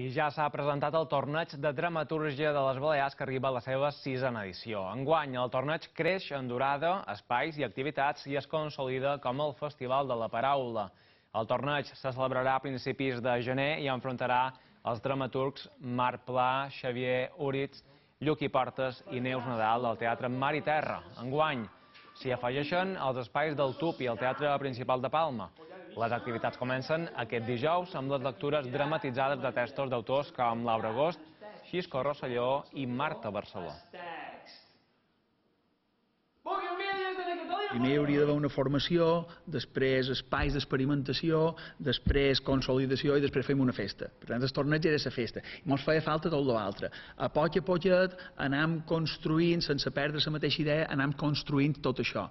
I ja s'ha presentat el torneig de dramatúrgia de les Balears que arriba a la seva sisena edició. Enguany, el torneig creix en durada, espais i activitats i es consolida com el Festival de la Paraula. El torneig se celebrarà a principis de gener i enfrontarà els dramaturgs Marc Pla, Xavier Uritz, Lluc i Portes i Neus Nadal del Teatre Mar i Terra. Enguany s'hi afegeixen els espais del TUP i el Teatre Principal de Palma. Les activitats comencen aquest dijous amb les lectures dramatitzades de textos d'autors com Laura Agost, Xisco Rosselló i Marta Barceló. Primer hi hauria d'haver una formació, després espais d'experimentació, després consolidació i després fem una festa. Per tant, el torneig era la festa. I ens feia falta tot l'altre. A poc a poquet anam construint, sense perdre la mateixa idea, anam construint tot això.